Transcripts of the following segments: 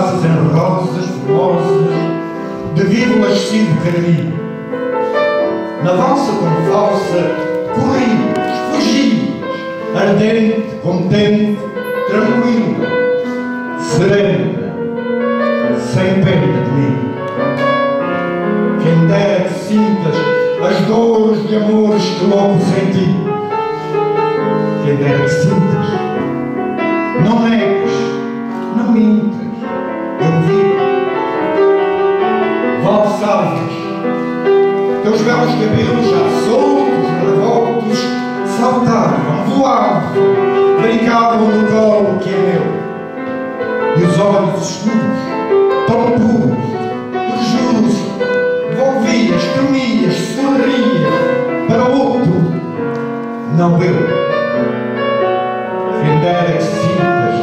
Amarrados em rosas formosas, de vivo lascivo carinho. Na valsa com falsa, corrias, fugias, ardente, contente, tranquila, serena, sem pena de mim. Quem dera que sintas as dores de amores que logo senti. Quem dera que sintas, Valsavas, teus belos cabelos já soltos, revoltos, saltavam, voavam, brincavam no colo que é meu. E os olhos escuros, tão puros, juros, volvias, tremias, sorrias para outro, não eu. Quem dera que sintas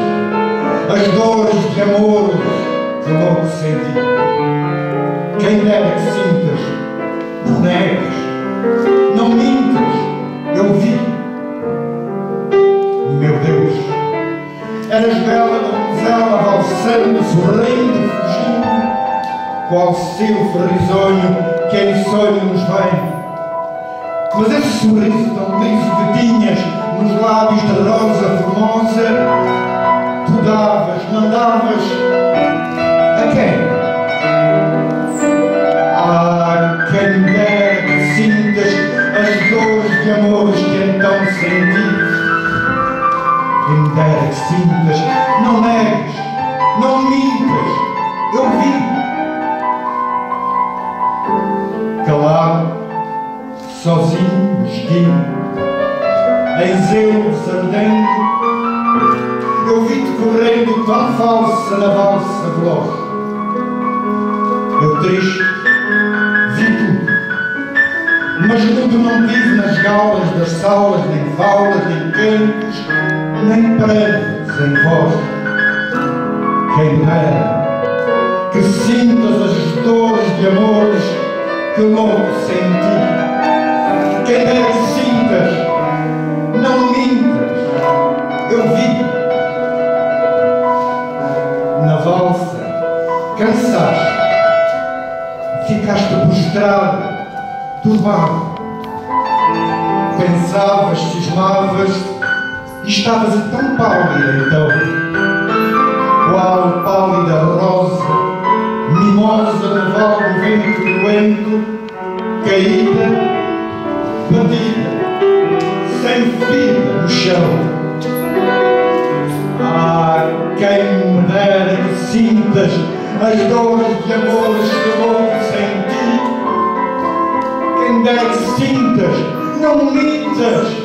as dores de amor que logo senti. Dera que sintas, não negues, não mintas, eu vi. Meu Deus, eras bela donzela valsando, sorrindo, fugindo, qual silfo risonho que em sonho nos vem. Mas esse sorriso tão liso que tinhas nos lábios de rosa de amores que então senti. Quem dera que sintas, não negues, não mintas, eu vi. Calado, sozinho, mesquinho, em zelo ardendo, eu vi-te correndo tão falsa na valsa veloz. Eu triste, mas tudo não tive nas galas das salas, nem falas, nem cantos, nem preves em voz. Quem dera que sintas as dores de amores que logo senti. Quem dera que sintas, não mintas, eu vi. Na valsa, cansaste, ficaste prostrado, Pensavas, cismavas e estavas tão pálida então, qual pálida rosa, mimosa no val do vento cruento, caída, batida, sem vida no chão. Ah, quem me dera que sintas as dores de amores senti. Quem